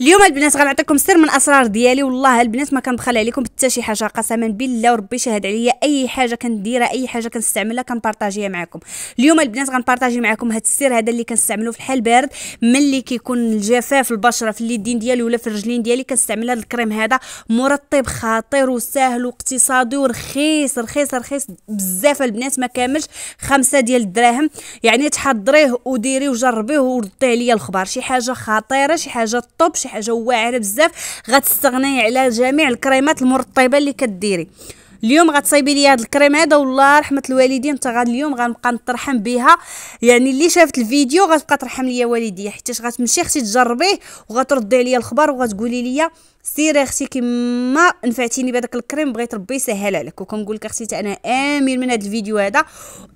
اليوم البنات غنعطيكم سر من أسرار ديالي والله البنات ما كنبخل عليكم حتى شي حاجة قسما بالله وربي شهد عليا أي حاجة كنديرها أي حاجة كنستعملها كنبارطاجيها معكم. اليوم البنات غنبارطاجي معكم هذا السر هذا اللي كنستعملو في الحال بارد ملي كيكون الجفاف البشرة في اليدين ديالي ولا في الرجلين ديالي كنستعمل هذا الكريم هذا. مرطب خطير وسهل واقتصادي ورخيص رخيص رخيص بزاف البنات ما كاملش خمسة ديال الدراهم. يعني تحضريه وديريه وجربيه وردي عليا الخبر شي حاجة خطيرة شي حاجة طوب شي حاجة واعرة بزاف غتستغني على جميع الكريمات المرطبة اللي كديري. اليوم غتصايبي لي هذا الكريم هذا والله رحمة الوالدين حتى غاد اليوم غنبقى نطرحم بها يعني اللي شافت الفيديو غتبقى ترحم ليا والديا حيت غتمشي أختي تجربيه وغتردي عليا الخبر وغتقولي لي سيري أختي كما نفعتيني بهذاك الكريم بغيت ربي يسهل عليك وكنقول لك أختي أنا امين من هذا الفيديو هذا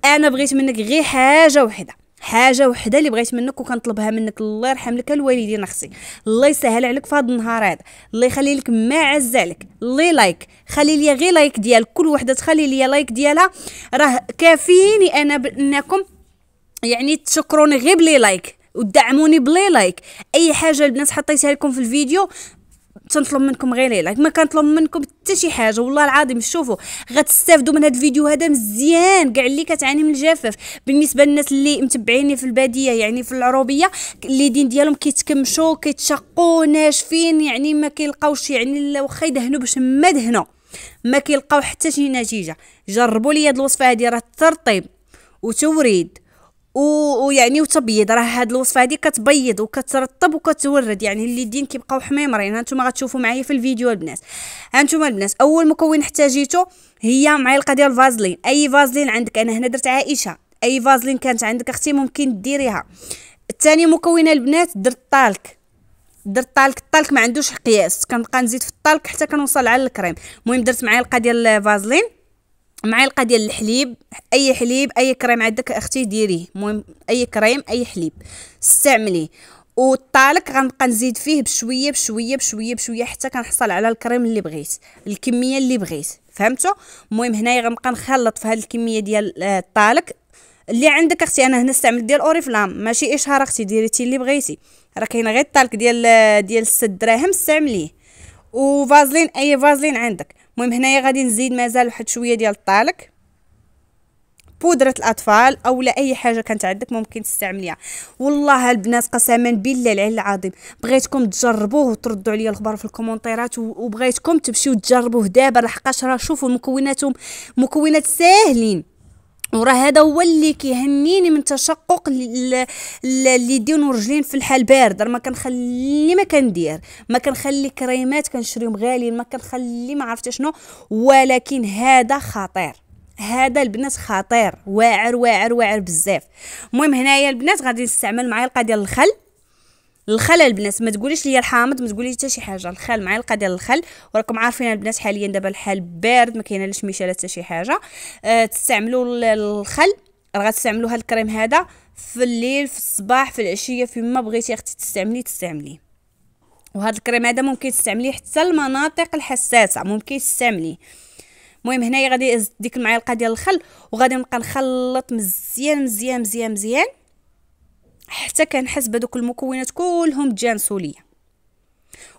أنا بغيت منك غير حاجة وحدة. حاجة وحدة اللي بغيت منك وكنطلبها منك. الله يرحم لك الوالدين أختي. الله يسهل عليك في هذا النهار هذا. الله يخلي لك ما عز عليك الله like خلي لي غير like ديال كل وحدة تخلي لي like ديالها. راه كافيني أنا بأنكم يعني تشكروني غير بلي like. ودعموني بلي like. أي حاجة البنات حطيتها لكم في الفيديو تنطلب منكم غير like ما كنطلب منكم حتى شي حاجة والله العظيم شوفوا غتستافدوا من هذا الفيديو هذا مزيان. كاع اللي كتعاني من الجفاف بالنسبة للناس اللي متبعيني في البادية يعني في العروبية اليدين ديالهم كيتكمشوا كيتشقوا ناشفين يعني ما كيلقاوش يعني واخا يدهنوا باش ما دهنوا ما كيلقاو حتى شي نتيجة. جربوا لي هاد الوصفة هادي راه ترطيب وتوريد. ويعني وتبيض راه هاد الوصفة هادي كتبيض وكترطب وكتورد يعني اليدين كيبقاو حميمرين هانتوما غتشوفوا معايا في الفيديو البنات هانتوما البنات أول مكون احتاجيتو هي معلقة ديال الفازلين أي فازلين عندك؟ أنا هنا درت عائشة. أي فازلين كانت عندك أختي ممكن ديريها. الثاني مكون البنات درت طالك. درت طالك. الطالك ما عندوش قياس. كنبقى نزيد في الطالك حتى كنوصل على الكريم. المهم درت معلقة ديال الفازلين معلقه ديال الحليب أي حليب أي كريم عندك أختي ديريه. المهم أي كريم أي حليب. استعمليه والطالق غنبقى نزيد فيه بشوية بشوية بشوية بشوية حتى كنحصل على الكريم اللي بغيت الكمية اللي بغيت. فهمتوا؟ المهم هنايا غنبقى نخلط في هذه الكمية ديال ال talc. اللي عندك أختي أنا هنا استعملت ديال Oriflame. ماشي اشهار أختي ديريتي اللي بغيتي. راه كاين غير ال talc ديال ديال 6 دراهم استعمليه. وفازلين أي فازلين عندك. المهم هنايا غادي نزيد مازال واحد شوية ديال ال talc بودرة الأطفال أو لا أي حاجة كانت عندك ممكن تستعمليها والله البنات قسما بالله العلي العظيم بغيتكم تجربوه وتردوا عليا الخبر في الكومنتيرات وبغيتكم تمشيو تجربوه. دابا لحقاش راه شوفوا المكونات مكونات ساهلين. وراه هذا هو اللي كيهنيني من تشقق اليدين ورجلين في الحال بارد. ما كنخلي ما كندير. ما كنخلي كريمات كنشريهم غاليين. ما كنخلي ما عرفت شنو. ولكن هذا خطير. هذا البنات خطير. واعر واعر واعر بزاف. المهم هنايا البنات غادي نستعمل معلقه ديال الخل. الخل البنات ما تقوليش ليا الحامض ما تقوليش حتى شي حاجة. الخل معلقه ديال الخل وراكم عارفين البنات حاليا دابا الحال بارد ما كاينة لا لا حتى شي حاجة. أه تستعملوا الخل. راه غتستعملوا هذا الكريم هذا في الليل في الصباح في العشية فيما بغيتي أختي تستعمليه تستعمليه. وهذا الكريم هذا ممكن تستعمليه حتى المناطق الحساسة. ممكن تستعمليه. المهم هنايا غادي ديك المعلقه ديال الخل وغادي نبقى نخلط مزيان مزيان مزيان مزيان. حتى كنحس بهذوك المكونات كلهم تجانسوا ليا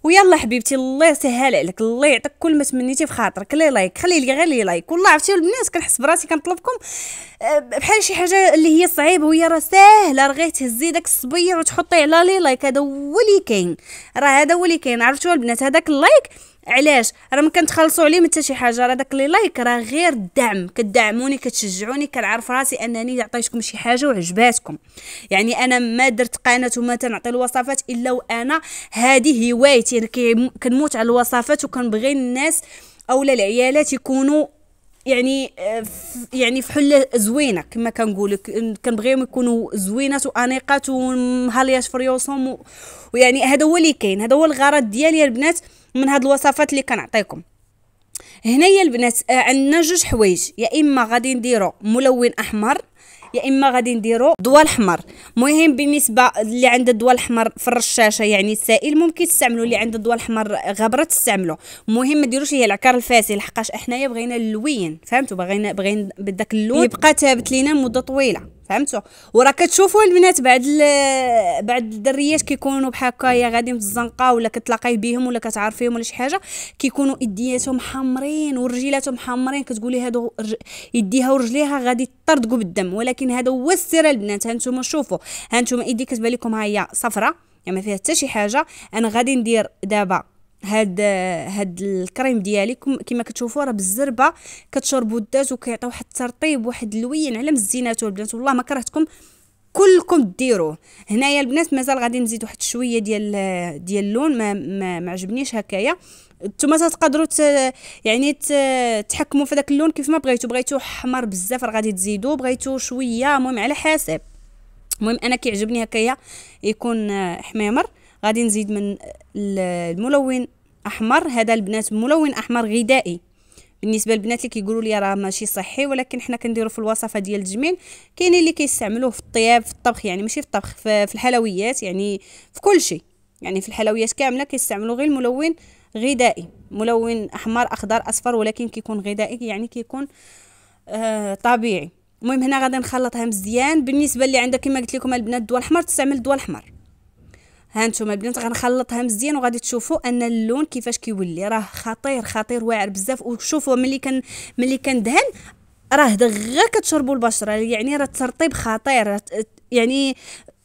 ويلا حبيبتي الله يسهل عليك الله يعطيك كل ما تمنيتي في خاطرك les likes خلي لي غير les likes. والله عرفتي البنات كنحس براسي كنطلبكم آه، بحال شي حاجة اللي هي صعيبة وهي راه ساهلة راه غير تهزي داك الصبيع وتحطيه على les likes هذا هو اللي كاين. راه هذا هو اللي كاين عرفتوا البنات؟ هذاك ال like علاش؟ راه ما كنتخلصوا عليه حتى شي حاجة. راه داك les likes راه غير الدعم كدعموني كتشجعوني كنعرف راسي أنني عطيتكم شي حاجة وعجباتكم. يعني أنا ما درت قناة وما تنعطي الوصفات إلا وأنا هذه هوايتي. أنا كنموت على الوصفات وكنبغي الناس أولا العيالات يكونوا يعني يعني في حلة زوينة. كما كنقول كنبغيهم يكونوا زوينات وأنيقات ومهليات في ريوسهم ويعني هذا هو اللي كاين. هذا هو الغرض ديالي البنات. من هاد الوصفات اللي كنعطيكم. هنايا البنات آه، عندنا جوج حوايج. يا إما غادي نديرو ملون أحمر يا إما غادي نديرو ضوء الاحمر مهم بالنسبة اللي عند الضوء الاحمر في الرشاشة يعني السائل ممكن تستعملوا اللي عند الضوء الاحمر غبره تستعملوا المهم ما ديروش هي العكار الفاسي لحقاش حنايا بغينا اللوين فهمتوا بغينا بغينا بداك اللون يبقى ثابت لينا مدة طويلة. فهمتوا وراه كتشوفوا البنات بعد بعد الدريات كيكونوا بحال هكايا غاديين في الزنقة ولا كتلاقاي بهم ولا كتعرفيهم ولا شي حاجة كيكونوا يدياتهم حمرين ورجيلاتهم حمرين كتقولي هادو يديها ورجليها غادي طردقوا بالدم ولكن هذا هو السر البنات هانتوما شوفوا هانتوما إيدي كتبان لكم ها هي صفرة يعني ما فيها حتى شي حاجة أنا غادي ندير دابا هاد هاد الكريم ديالي. كما كتشوفوا راه بالزربة كتشربوا الداز وكيعطيو واحد الترطيب واحد اللوين على مزيناتو البنات. والله ما كرهتكم كلكم ديروه. هنايا البنات مازال غادي نزيد واحد شوية ديال ديال اللون ما ما, ما عجبنيش هكايا. نتوما تقدروا يعني تحكموا في داك اللون كيف ما بغيتو. بغيتو حمر بزاف راه غادي تزيدوا بغيتو شوية. المهم على حسب. المهم أنا كيعجبني هكايا يكون حميمر غادي نزيد من الملون. أحمر. هذا البنات ملون أحمر غذائي. بالنسبة للبنات اللي كيقولوا لي راه ماشي صحي ولكن حنا كنديروا في الوصفة ديال التجميل كاينين اللي كيستعملوه في الطياب في الطبخ يعني ماشي في الطبخ في الحلويات يعني في كل شيء. يعني في الحلويات كاملة كيستعملوا غير الملون غذائي. ملون أحمر أخضر أصفر ولكن كيكون غذائي يعني كيكون آه طبيعي. المهم هنا غادي نخلطها مزيان. بالنسبة اللي عندها كما قلت لكم البنات الضوء الأحمر تستعمل الضوء الأحمر. ها نتوما البنات غنخلطها مزيان وغادي تشوفوا أن اللون كيفاش كيولي. راه خطير خطير واعر بزاف. وشوفوا ملي كان ملي كندهن راه دغيا كتشربوا البشرة. يعني راه الترطيب خطير. يعني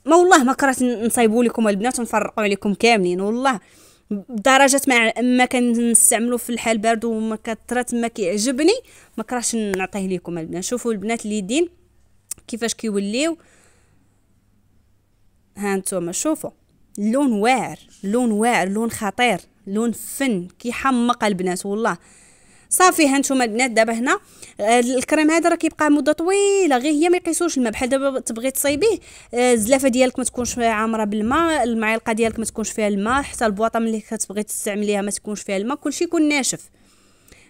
ما والله ما كرهت نصايبوا لكم البنات ونفرقوا عليكم كاملين. والله بدرجة ما ما كنستعملو في الحال بارد وما كثرت ما كيعجبني ما كرهتش نعطيه لكم البنات. شوفوا البنات اليدين كيفاش كيوليو. ها نتوما شوفوا. لون واعر لون واعر لون خطير لون فن كيحمق البنات والله. صافي هانتوما البنات دابا هنا. آه، الكريم هذا راه كيبقى مدة طويلة غير هي ما يقيسوش الماء. بحال دابا تبغي تصايبيه آه، الزلافة ديالك ما تكونش عامرة بالماء المعلقة ديالك ما تكونش فيها الماء حتى البواطة ملي كتبغي تستعمليها ما تكونش فيها الماء كلشي يكون ناشف.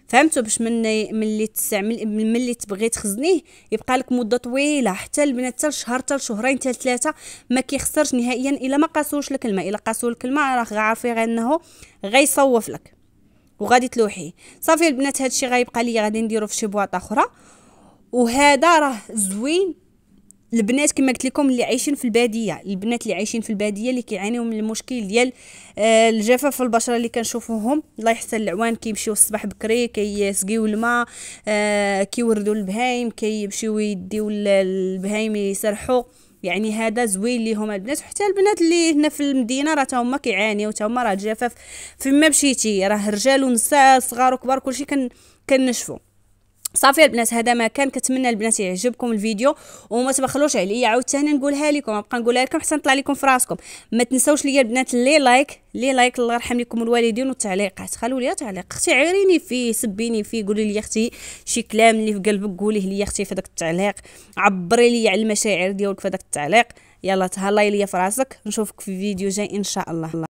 فهمتوا باش من ملي تستعمل ملي تبغي تخزنيه يبقى لك مدة طويلة حتى البنات حتى شهر حتى شهرين حتى ثلاثة ما كيخسرش نهائيا إلا ما قاسوش لك الماء. إلا قاسوا لك الماء راه عارفين غير انه غيصوف لك وغادي تلوحيه. صافي البنات هادشي غيبقى ليا غادي نديرو في شي boîte أخرى. وهذا راه زوين. البنات كما قلت لكم اللي عايشين في البادية البنات اللي عايشين في البادية اللي كيعانيو من المشكل ديال آه الجفاف في البشره اللي كنشوفوهم. الله يحسن العوان كيمشيو الصباح بكري كيسقيو الماء آه كيوردوا البهايم كيمشيو يديو البهايم يسرحوا يعني هذا زوين ليهم البنات وحتى البنات اللي هنا في المدينة راه هما كيعانيو حتى هما راه الجفاف فيما مشيتي راه رجال ونساء صغار وكبار كلشي كن كنشفوا صافي البنات هذا ما كان كنتمنى البنات يعجبكم الفيديو. وما تبخلوش عليا عاوتاني نقولها لكم نبقى نقولها لكم حتى نطلع لكم في راسكم ما تنساوش ليا البنات les likes les likes الله يرحم لكم الوالدين والتعليقات خلوا لي تعليق. أختي عيريني فيه سبيني فيه قولي لي أختي شي كلام اللي في قلبك قوليه لي أختي في داك التعليق. عبري لي على المشاعر ديالك في داك التعليق. يلا تهلاي ليا في راسك. نشوفك في فيديو جاي إن شاء الله.